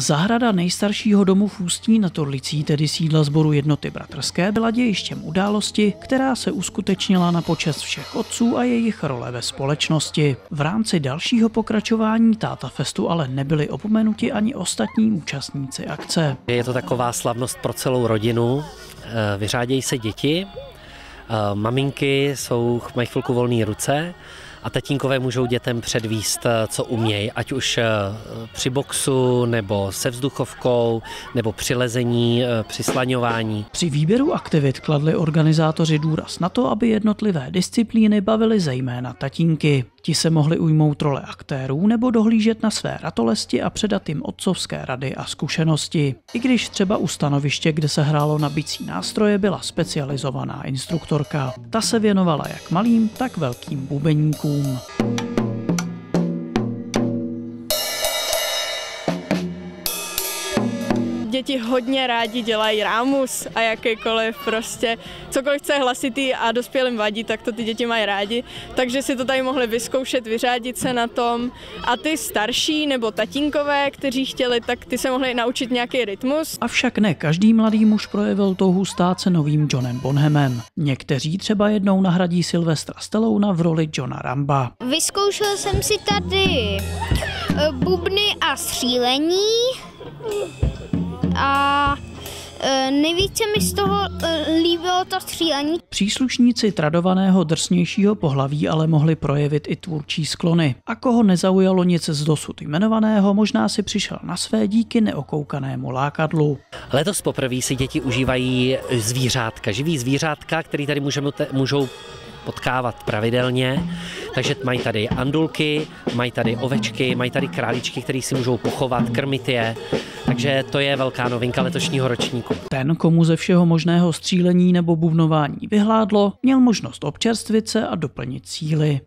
Zahrada nejstaršího domu v Ústí nad Orlicí, tedy sídla sboru jednoty bratrské, byla dějištěm události, která se uskutečnila na počest všech otců a jejich role ve společnosti. V rámci dalšího pokračování Táta Festu ale nebyli opomenuti ani ostatní účastníci akce. Je to taková slavnost pro celou rodinu. Eh, vyřádějí se děti, eh, maminky jsou, mají chvilku volné ruce a tatínkové můžou dětem předvíst, eh, co umějí, ať už eh, při boxu, nebo se vzduchovkou, nebo při lezení, eh, při slaňování. Při výběru aktivit kladli organizátoři důraz na to, aby jednotlivé disciplíny bavily zejména tatínky. Ti se mohli ujmout role aktérů nebo dohlížet na své ratolesti a předat jim otcovské rady a zkušenosti. I když třeba u stanoviště, kde se hrálo na bicí nástroje, byla specializovaná instruktorka. Ta se věnovala jak malým, tak velkým bubeníkům. rumo. Děti hodně rádi dělají rámus a jakýkoliv prostě cokoliv chce hlasitý a dospělým vadí, tak to ty děti mají rádi. Takže si to tady mohli vyzkoušet, vyřádit se na tom. A ty starší nebo tatínkové, kteří chtěli, tak ty se mohli naučit nějaký rytmus. Avšak ne každý mladý muž projevil touhu stát se novým Johnem Bonhamem. Někteří třeba jednou nahradí Silvestra Stallouna v roli Johna Ramba. Vyzkoušel jsem si tady bubny a střílení a e, nejvíce mi z toho e, líbilo to střílení. Příslušníci tradovaného drsnějšího pohlaví ale mohli projevit i tvůrčí sklony. A koho nezaujalo nic z dosud jmenovaného, možná si přišel na své díky neokoukanému lákadlu. Letos poprvé si děti užívají zvířátka, živý zvířátka, který tady můžeme, můžou potkávat pravidelně. Takže mají tady andulky, mají tady ovečky, mají tady králíčky, které si můžou pochovat, krmit je. Takže to je velká novinka letošního ročníku. Ten, komu ze všeho možného střílení nebo buvnování vyhládlo, měl možnost občerstvit se a doplnit síly.